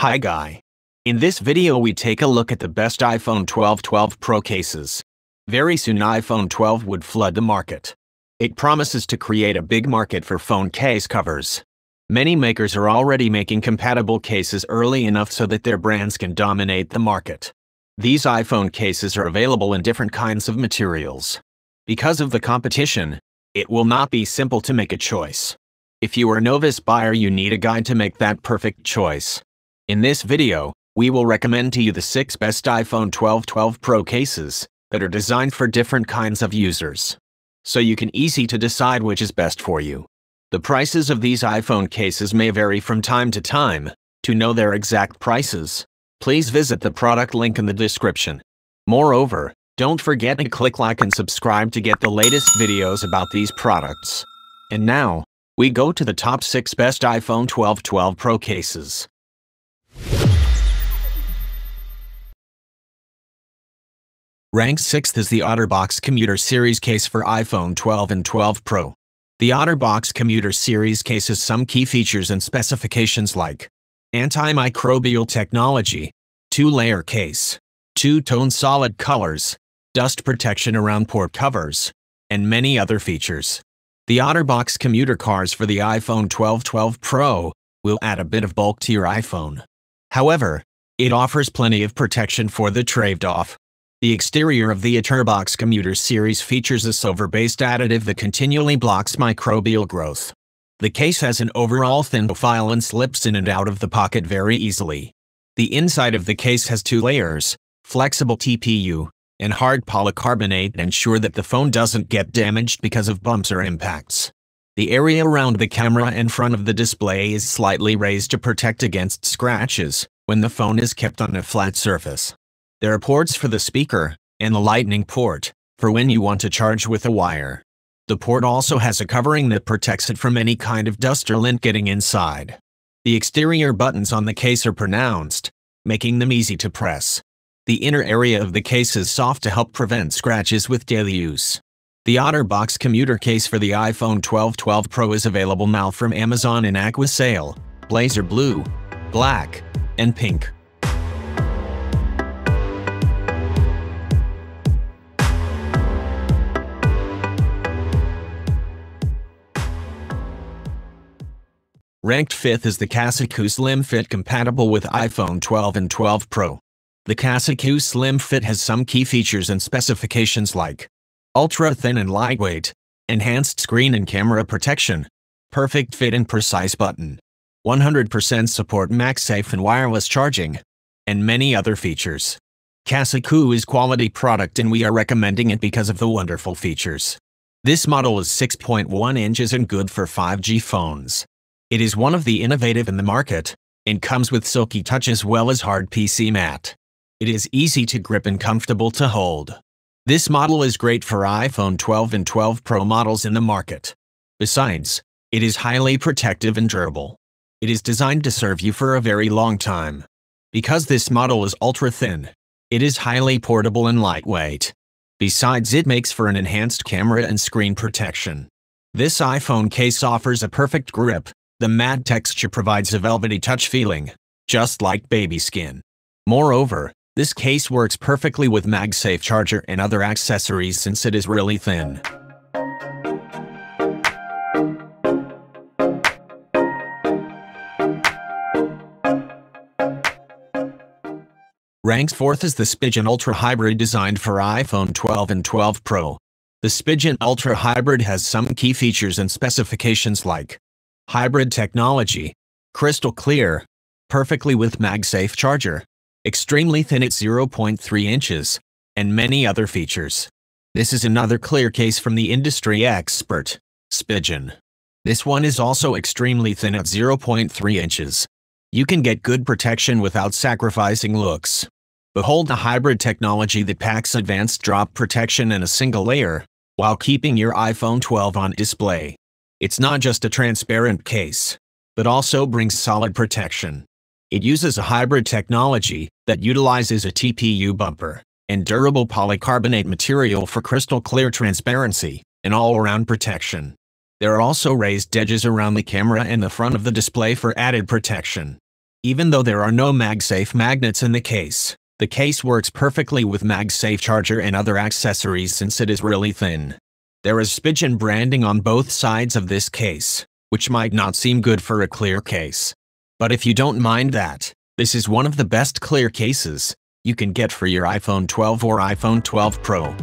Hi guy. In this video we take a look at the best iPhone 12 12 Pro cases. Very soon iPhone 12 would flood the market. It promises to create a big market for phone case covers. Many makers are already making compatible cases early enough so that their brands can dominate the market. These iPhone cases are available in different kinds of materials. Because of the competition, it will not be simple to make a choice. If you are a novice buyer you need a guide to make that perfect choice. In this video, we will recommend to you the 6 best iPhone 12 12 Pro cases that are designed for different kinds of users. So you can easy to decide which is best for you. The prices of these iPhone cases may vary from time to time. To know their exact prices, please visit the product link in the description. Moreover, don't forget to click like and subscribe to get the latest videos about these products. And now, we go to the top 6 best iPhone 12 12 Pro cases. Ranked 6th is the OtterBox Commuter Series case for iPhone 12 and 12 Pro. The OtterBox Commuter Series case has some key features and specifications like antimicrobial technology, two-layer case, two-tone solid colors, dust protection around port covers, and many other features. The OtterBox commuter cars for the iPhone 12 12 Pro will add a bit of bulk to your iPhone. However, it offers plenty of protection for the trade-off. The exterior of the OtterBox Commuter series features a silver-based additive that continually blocks microbial growth. The case has an overall thin profile and slips in and out of the pocket very easily. The inside of the case has two layers, flexible TPU, and hard polycarbonate ensure that the phone doesn't get damaged because of bumps or impacts. The area around the camera and front of the display is slightly raised to protect against scratches when the phone is kept on a flat surface. There are ports for the speaker and the lightning port for when you want to charge with a wire. The port also has a covering that protects it from any kind of dust or lint getting inside. The exterior buttons on the case are pronounced, making them easy to press. The inner area of the case is soft to help prevent scratches with daily use. The OtterBox commuter case for the iPhone 12 12 Pro is available now from Amazon in Aqua Sail, Blazer Blue, Black, and Pink. Ranked 5th is the CASEKOO Slim Fit compatible with iPhone 12 and 12 Pro. The CASEKOO Slim Fit has some key features and specifications like ultra-thin and lightweight, enhanced screen and camera protection, perfect fit and precise button, 100% support MagSafe and wireless charging, and many other features. CASEKOO is quality product and we are recommending it because of the wonderful features. This model is 6.1 inches and good for 5G phones. It is one of the innovative in the market, and comes with silky touch as well as hard PC mat. It is easy to grip and comfortable to hold. This model is great for iPhone 12 and 12 Pro models in the market. Besides, it is highly protective and durable. It is designed to serve you for a very long time. Because this model is ultra-thin, it is highly portable and lightweight. Besides it makes for an enhanced camera and screen protection. This iPhone case offers a perfect grip, the matte texture provides a velvety touch feeling, just like baby skin. Moreover, this case works perfectly with MagSafe charger and other accessories since it is really thin. Ranks 4th is the Spigen Ultra Hybrid designed for iPhone 12 and 12 Pro. The Spigen Ultra Hybrid has some key features and specifications like hybrid technology, crystal clear, perfectly with MagSafe charger, extremely thin at 0.3 inches, and many other features. This is another clear case from the industry expert, Spigen. This one is also extremely thin at 0.3 inches. You can get good protection without sacrificing looks. Behold the hybrid technology that packs advanced drop protection in a single layer, while keeping your iPhone 12 on display. It's not just a transparent case, but also brings solid protection. It uses a hybrid technology that utilizes a TPU bumper and durable polycarbonate material for crystal clear transparency and all-around protection. There are also raised edges around the camera and the front of the display for added protection. Even though there are no MagSafe magnets in the case, the case works perfectly with MagSafe charger and other accessories since it is really thin. There is Spigen branding on both sides of this case, which might not seem good for a clear case. But if you don't mind that, this is one of the best clear cases you can get for your iPhone 12 or iPhone 12 Pro.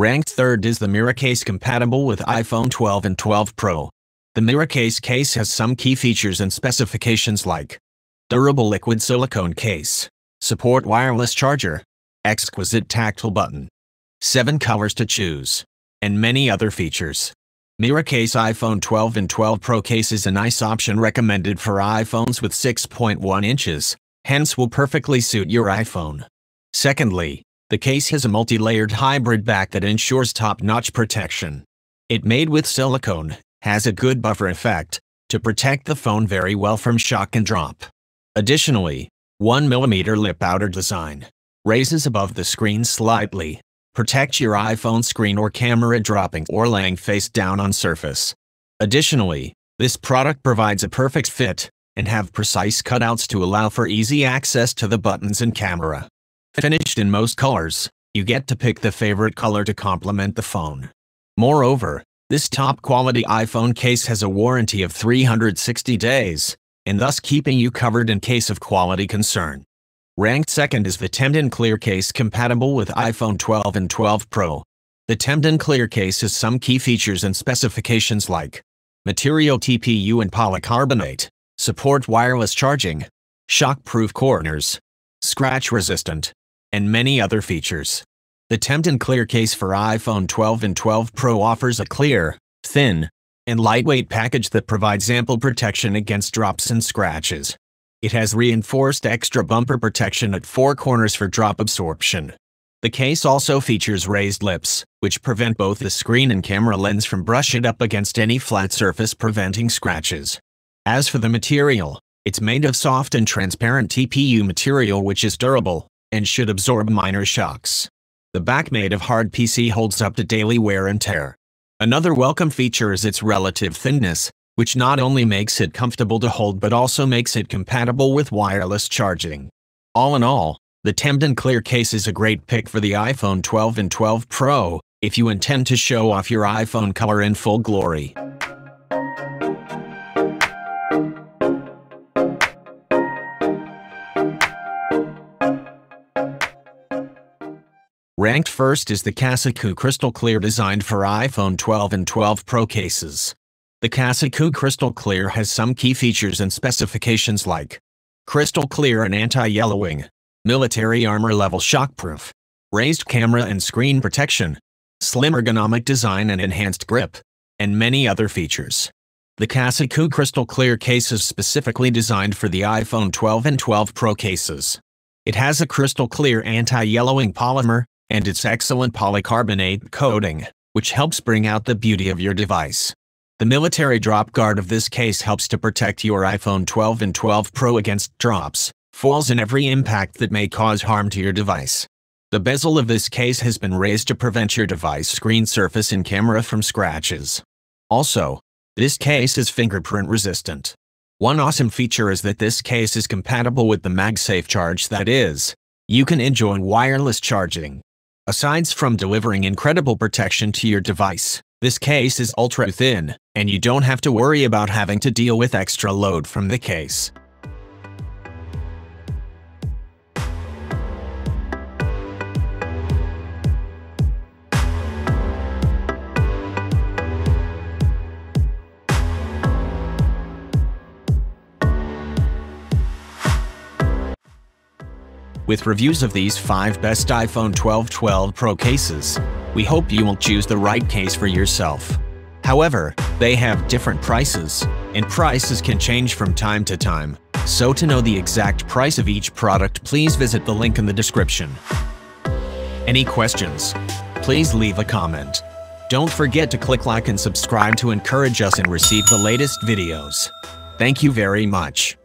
Ranked third is the Miracase compatible with iPhone 12 and 12 Pro. The Miracase case has some key features and specifications like durable liquid silicone case, support wireless charger, exquisite tactile button, 7 colors to choose, and many other features. Miracase iPhone 12 and 12 Pro case is a nice option recommended for iPhones with 6.1 inches, hence will perfectly suit your iPhone. Secondly, the case has a multi-layered hybrid back that ensures top-notch protection. It made with silicone, has a good buffer effect, to protect the phone very well from shock and drop. Additionally, 1mm lip outer design raises above the screen slightly, protects your iPhone screen or camera dropping or laying face down on surface. Additionally, this product provides a perfect fit and have precise cutouts to allow for easy access to the buttons and camera. Finished in most colors, you get to pick the favorite color to complement the phone. Moreover, this top-quality iPhone case has a warranty of 360 days, and thus keeping you covered in case of quality concern. Ranked second is the Temdan Clear case compatible with iPhone 12 and 12 Pro. The Temdan Clear case has some key features and specifications like material TPU and polycarbonate, support wireless charging, shock-proof corners, scratch-resistant, and many other features. The Temdan Clear case for iPhone 12 and 12 Pro offers a clear, thin, and lightweight package that provides ample protection against drops and scratches. It has reinforced extra bumper protection at four corners for drop absorption. The case also features raised lips, which prevent both the screen and camera lens from brushing up against any flat surface preventing scratches. As for the material, it's made of soft and transparent TPU material which is durable, and should absorb minor shocks. The back made of hard PC holds up to daily wear and tear. Another welcome feature is its relative thinness, which not only makes it comfortable to hold but also makes it compatible with wireless charging. All in all, the Temdan Clear case is a great pick for the iPhone 12 and 12 Pro if you intend to show off your iPhone color in full glory. Ranked first is the CASEKOO Crystal Clear designed for iPhone 12 and 12 Pro cases. The CASEKOO Crystal Clear has some key features and specifications like crystal clear and anti-yellowing, military armor level shockproof, raised camera and screen protection, slim ergonomic design and enhanced grip, and many other features. The CASEKOO Crystal Clear case is specifically designed for the iPhone 12 and 12 Pro cases. It has a crystal clear anti-yellowing polymer, and its excellent polycarbonate coating, which helps bring out the beauty of your device. The military drop guard of this case helps to protect your iPhone 12 and 12 Pro against drops, falls and every impact that may cause harm to your device. The bezel of this case has been raised to prevent your device screen surface and camera from scratches. Also, this case is fingerprint resistant. One awesome feature is that this case is compatible with the MagSafe charge that is, you can enjoy wireless charging. Aside from delivering incredible protection to your device, this case is ultra thin, and you don't have to worry about having to deal with extra load from the case. With reviews of these 5 best iPhone 12 12 Pro cases, we hope you will choose the right case for yourself. However, they have different prices, and prices can change from time to time. So to know the exact price of each product please visit the link in the description. Any questions? Please leave a comment. Don't forget to click like and subscribe to encourage us and receive the latest videos. Thank you very much.